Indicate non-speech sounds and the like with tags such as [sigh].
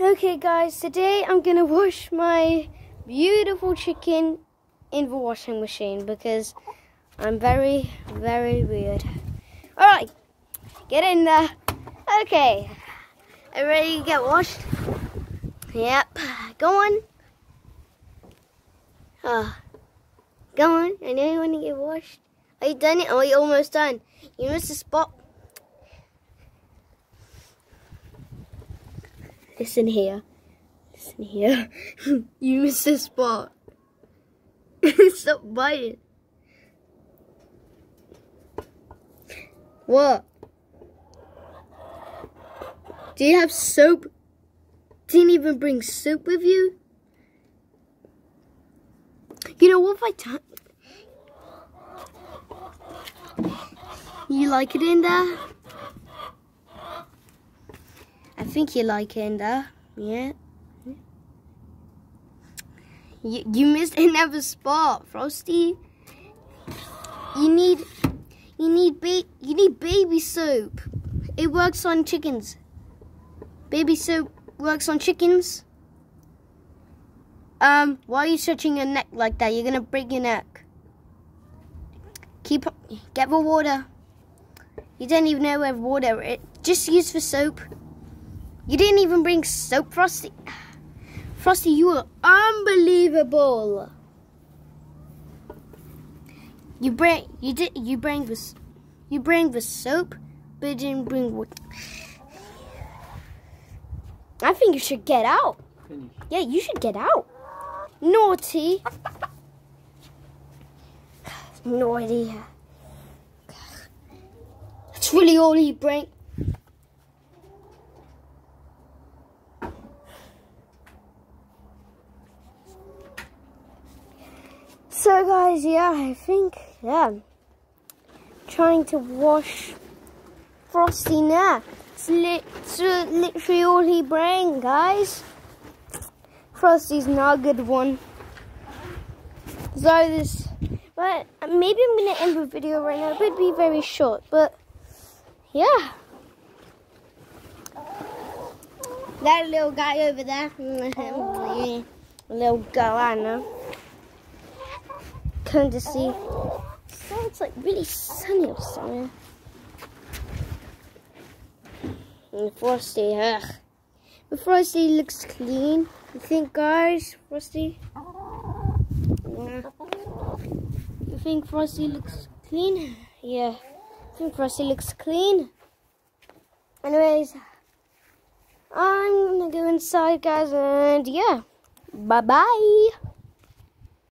Okay, guys, today I'm gonna wash my beautiful chicken in the washing machine because I'm very, very weird. Alright, get in there. Okay, are you ready to get washed? Yep, go on. Oh, go on, I know you want to get washed. Are you done it? Oh, you're almost done. You missed a spot. Listen here. Listen here. [laughs] you missed a spot. [laughs] Stop biting. What? Do you have soap? Didn't even bring soap with you? You know what if I t- You like it in there? I think you like it in. Yeah. You, you missed [laughs] another spot, Frosty. You need you need ba you need baby soap. It works on chickens. Baby soap works on chickens. Um, why are you stretching your neck like that? You're gonna break your neck. Keep get the water. You don't even know where water it just use for soap. You didn't even bring soap, Frosty. Frosty, you are unbelievable. You bring you did you bring this you bring the soap, but you didn't bring water. I think you should get out. Yeah, you should get out. Naughty. Naughty. That's really all he bring. So guys, yeah, I think, yeah, trying to wash Frosty now. It's, it's literally all he bring, guys. Frosty's not a good one. So this, but maybe I'm gonna end the video right now. It would be very short, but yeah. That little guy over there, a [laughs] little girl, I know. Come to see. So it's like really sunny or something. And Frosty, ugh. But Frosty looks clean. You think, guys? Frosty? Yeah. You think Frosty looks clean? Yeah. I think Frosty looks clean. Anyways, I'm gonna go inside, guys, and yeah. Bye bye.